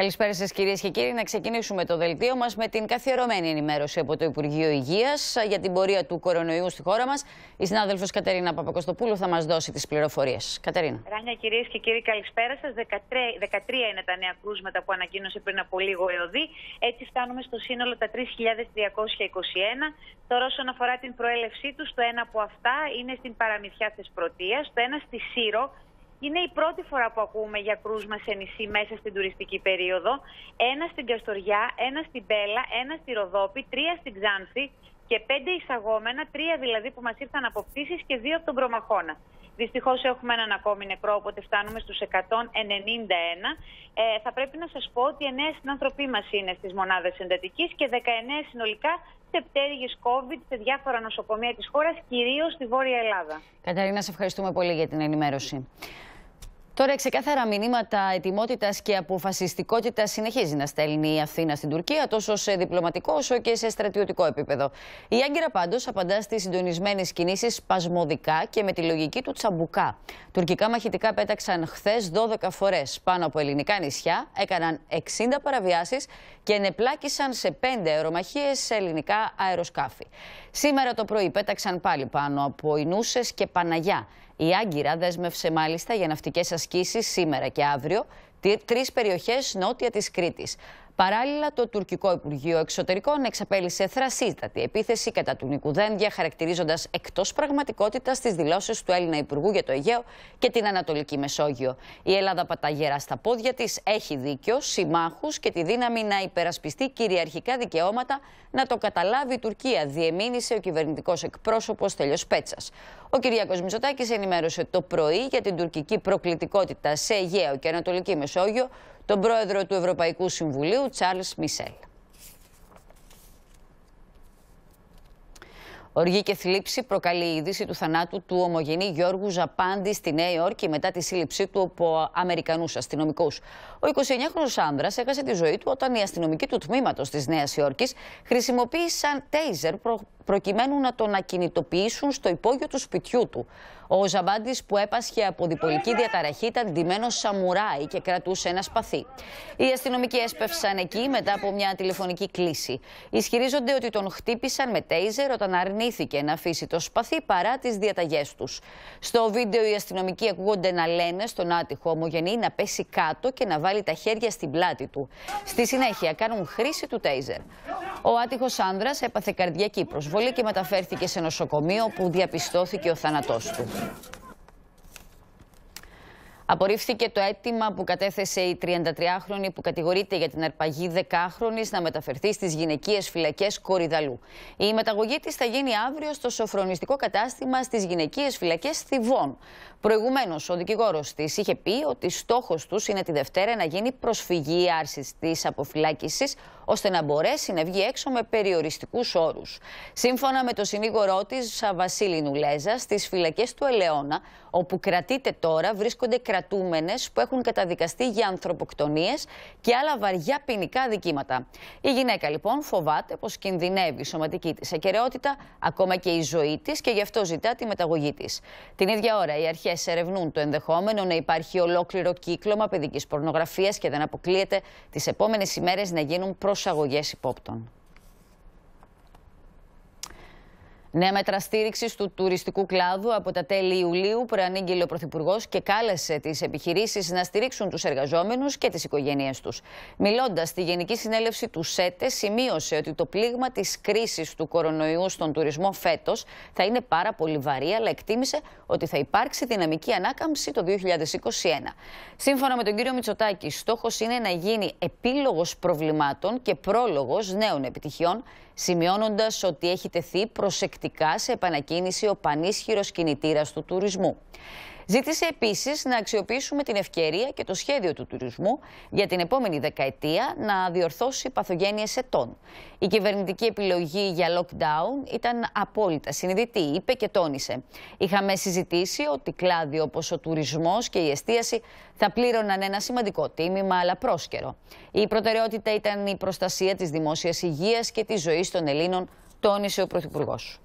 Καλησπέρα σας, κυρίες και κύριοι. Να ξεκινήσουμε το δελτίο μας με την καθιερωμένη ενημέρωση από το Υπουργείο Υγείας για την πορεία του κορονοϊού στη χώρα μας. Η συνάδελφος Κατερίνα Παπακοστοπούλου θα μας δώσει τις πληροφορίες. Κατερίνα. Ράνια, κυρίες και κύριοι, καλησπέρα σας. 13, 13 είναι τα νέα κρούσματα που ανακοίνωσε πριν από λίγο ΕΟΔΗ. Έτσι φτάνουμε στο σύνολο τα 3.321. Τώρα, όσον αφορά την προέλευσή τους, το ένα από αυτά είναι στην παραμυθιά Θεσπρωτεία, το ένα στη Σύρο είναι η πρώτη φορά που ακούμε για κρούσμα σε νησί μέσα στην τουριστική περίοδο. Ένα στην Καστοριά, ένα στην Πέλα, ένα στη Ροδόπη, τρία στην Ξάνθη και πέντε εισαγόμενα, τρία δηλαδή που μας ήρθαν από πτήσεις και δύο από τον Προμαχώνα. Δυστυχώς έχουμε έναν ακόμη νεκρό, οπότε φτάνουμε στους 191. Ε, θα πρέπει να σας πω ότι 9 συνάνθρωποι μας είναι στις μονάδες εντατικής και 19 συνολικά σε πτέρυγες COVID σε διάφορα νοσοκομεία της χώρας, κυρίως στη Βόρεια Ελλάδα. Καταρίνα, σε ευχαριστούμε πολύ για την ενημέρωση. Τώρα, ξεκάθαρα μηνύματα ετοιμότητας και αποφασιστικότητας συνεχίζει να στέλνει η Αθήνα στην Τουρκία, τόσο σε διπλωματικό όσο και σε στρατιωτικό επίπεδο. Η Άγκυρα πάντως απαντά στις συντονισμένες κινήσεις σπασμωδικά και με τη λογική του τσαμπουκά. Τουρκικά μαχητικά πέταξαν χθες 12 φορές πάνω από ελληνικά νησιά, έκαναν 60 παραβιάσεις και ενεπλάκησαν σε 5 αερομαχίες σε ελληνικά αεροσκάφη. Σήμερα το πρωί πέταξαν πάλι πάνω από Ινούσες και Παναγιά. Η Άγκυρα δέσμευσε μάλιστα για ναυτικές ασκήσεις σήμερα και αύριο τρεις περιοχές νότια της Κρήτης. Παράλληλα, το τουρκικό Υπουργείο Εξωτερικών εξαπέλυσε θρασίτατη επίθεση κατά του Νικουδένδια, χαρακτηρίζοντας εκτός πραγματικότητας τις δηλώσεις του Έλληνα Υπουργού για το Αιγαίο και την Ανατολική Μεσόγειο. Η Ελλάδα πατά γερά στα πόδια της, έχει δίκιο, συμμάχους και τη δύναμη να υπερασπιστεί κυριαρχικά δικαιώματα να το καταλάβει η Τουρκία, διεμήνυσε ο κυβερνητικός εκπρόσωπος Τέλειο Πέτσας. Ο Κυριακός Μητσοτάκης ενημέρωσε το πρωί για την τουρκική προκλητικότητα σε Αιγαίο και Ανατολική Μεσόγειο τον πρόεδρο του Ευρωπαϊκού Συμβουλίου, Τσάρλς Μισελ. Οργή και θλίψη προκαλεί η είδηση του θανάτου του ομογενή Γιώργου Ζαπάντη στη Νέα Υόρκη μετά τη σύλληψή του από Αμερικανούς αστυνομικούς. Ο 29χρονο άνδρας έχασε τη ζωή του όταν οι αστυνομικοί του τμήματος της Νέας Υόρκης χρησιμοποίησαν τέιζερ προκειμένου να τον ακινητοποιήσουν στο υπόγειο του σπιτιού του. Ο Ζαμπάντης, που έπασχε από διπολική διαταραχή, ήταν ντυμένος σαμουράι και κρατούσε ένα σπαθί. Οι αστυνομικοί έσπευσαν εκεί μετά από μια τηλεφωνική κλίση. Ισχυρίζονται ότι τον χτύπησαν με τέιζερ όταν αρνήθηκε να αφήσει το σπαθί παρά τις διαταγές τους. Στο βίντεο, οι αστυνομικοί ακούγονται να λένε στον άτυχο ομογενή να πέσει κάτω και να βάλει τα χέρια στην πλάτη του. Στη συνέχεια, κάνουν χρήση του τέιζερ. Ο άτυχος άνδρας έπαθε καρδιακή προσβολή και μεταφέρθηκε σε νοσοκομείο που διαπιστώθηκε ο θάνατός του. Απορρίφθηκε το αίτημα που κατέθεσε η 33χρονη που κατηγορείται για την αρπαγή 10χρονη να μεταφερθεί στις γυναικείες φυλακές Κορυδαλού. Η μεταγωγή της θα γίνει αύριο στο σοφρονιστικό κατάστημα στις γυναικείες φυλακές Θιβών. Προηγουμένως, ο δικηγόρος της είχε πει ότι στόχος τους είναι τη Δευτέρα να γίνει προσφυγή άρσης της αποφυλάκησης, ώστε να μπορέσει να βγει έξω με περιοριστικούς όρους. Σύμφωνα με το συνήγορό της, Βασίλη Νουλέζα, στις φυλακές του Ελαιώνα, όπου κρατείται τώρα, βρίσκονται κρατούμενες που έχουν καταδικαστεί για ανθρωποκτονίες και άλλα βαριά ποινικά δικήματα. Η γυναίκα λοιπόν φοβάται πως κινδυνεύει η σωματική της ακαιρεότητα, ακόμα και η ζωή της, και γι' αυτό ζητά τη μεταγωγή της. Την ίδια ώρα, οι αρχές ερευνούν το ενδεχόμενο να υπάρχει ολόκληρο κύκλωμα παιδικής πορνογραφίας και δεν αποκλείεται τις επόμενες ημέρες να γίνουν προσαγωγέ υπόπτων. Νέα μέτρα στήριξης του τουριστικού κλάδου από τα τέλη Ιουλίου προανήγγειλε ο Πρωθυπουργός και κάλεσε τις επιχειρήσεις να στηρίξουν τους εργαζόμενους και τις οικογένειές τους. Μιλώντας στη Γενική Συνέλευση του ΣΕΤΕ, σημείωσε ότι το πλήγμα της κρίσης του κορονοϊού στον τουρισμό φέτος θα είναι πάρα πολύ βαρύ, αλλά εκτίμησε ότι θα υπάρξει δυναμική ανάκαμψη το 2021. Σύμφωνα με τον κύριο Μητσοτάκη, στόχος είναι να γίνει επίλογος προβλημάτων και πρόλογος νέων επιτυχιών σημειώνοντας ότι έχει τεθεί προσεκτικά σε επανακίνηση ο πανίσχυρος κινητήρας του τουρισμού. Ζήτησε επίσης να αξιοποιήσουμε την ευκαιρία και το σχέδιο του τουρισμού για την επόμενη δεκαετία να διορθώσει παθογένειες ετών. Η κυβερνητική επιλογή για lockdown ήταν απόλυτα συνειδητή, είπε και τόνισε. Είχαμε συζητήσει ότι κλάδοι όπως ο τουρισμός και η εστίαση θα πλήρωναν ένα σημαντικό τίμημα, αλλά πρόσκαιρο. Η προτεραιότητα ήταν η προστασία της δημόσιας υγείας και της ζωής των Ελλήνων, τόνισε ο Πρωθυπουργός.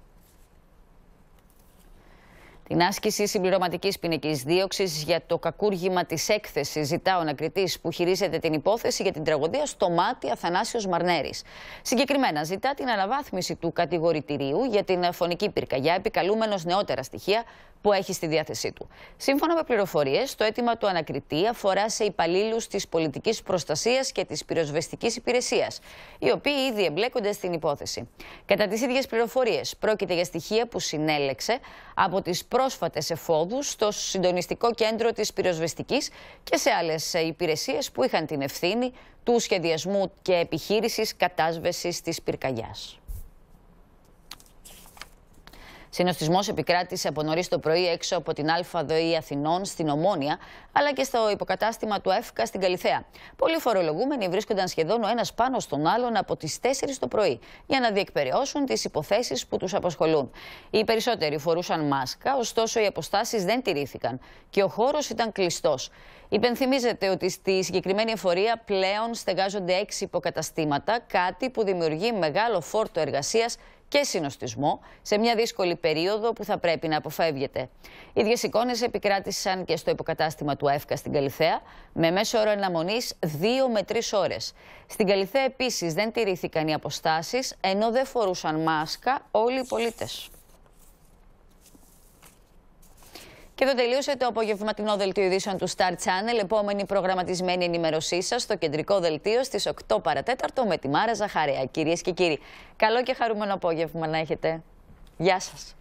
Την άσκηση συμπληρωματικής ποινικής δίωξης για το κακούργημα της έκθεσης ζητά ο ανακριτή που χειρίζεται την υπόθεση για την τραγωδία στο μάτι Αθανάσιος Μαρνέρης. Συγκεκριμένα, ζητά την αναβάθμιση του κατηγορητηρίου για την φωνική πυρκαγιά, επικαλούμενος νεότερα στοιχεία που έχει στη διάθεσή του. Σύμφωνα με πληροφορίες, το αίτημα του ανακριτή αφορά σε υπαλλήλους της πολιτικής προστασίας και της πυροσβεστικής υπηρεσίας, οι οποίοι ήδη εμπλέκονται στην υπόθεση. Κατά τις ίδιες πληροφορίες, πρόκειται για στοιχεία που συνέλεξε από τις πρόσφατες εφόδους στο συντονιστικό κέντρο της πυροσβεστικής και σε άλλες υπηρεσίες που είχαν την ευθύνη του σχεδιασμού και επιχείρησης κατάσβεσης της πυρκαγιάς. Συνοστισμός επικράτησε από νωρίς το πρωί έξω από την ΑΔΟΗ Αθηνών στην Ομόνια, αλλά και στο υποκατάστημα του ΕΦΚΑ στην Καλιθέα. Πολλοί φορολογούμενοι βρίσκονταν σχεδόν ο ένας πάνω στον άλλον από τις 4 το πρωί για να διεκπαιρεώσουν τις υποθέσεις που τους απασχολούν. Οι περισσότεροι φορούσαν μάσκα, ωστόσο οι αποστάσεις δεν τηρήθηκαν και ο χώρος ήταν κλειστός. Υπενθυμίζεται ότι στη συγκεκριμένη εφορία πλέον στεγάζονται έξι υποκαταστήματα, κάτι που δημιουργεί μεγάλο φόρτο εργασίας και συνοστισμό σε μια δύσκολη περίοδο που θα πρέπει να αποφεύγεται. Οι ίδιες εικόνες επικράτησαν και στο υποκατάστημα του ΕΦΚΑ στην Καλιθέα, με μέσο όρο αναμονή 2 με 3 ώρες. Στην Καλιθέα επίσης δεν τηρήθηκαν οι αποστάσεις, ενώ δεν φορούσαν μάσκα όλοι οι πολίτες. Και εδώ τελείωσε το απογευματινό δελτίο ειδήσεων του Star Channel. Επόμενη προγραμματισμένη ενημέρωσή σας στο κεντρικό δελτίο στις 8 παρατέταρτο με τη Μάρα Ζαχαρέα. Κυρίες και κύριοι, καλό και χαρούμενο απόγευμα να έχετε. Γεια σας.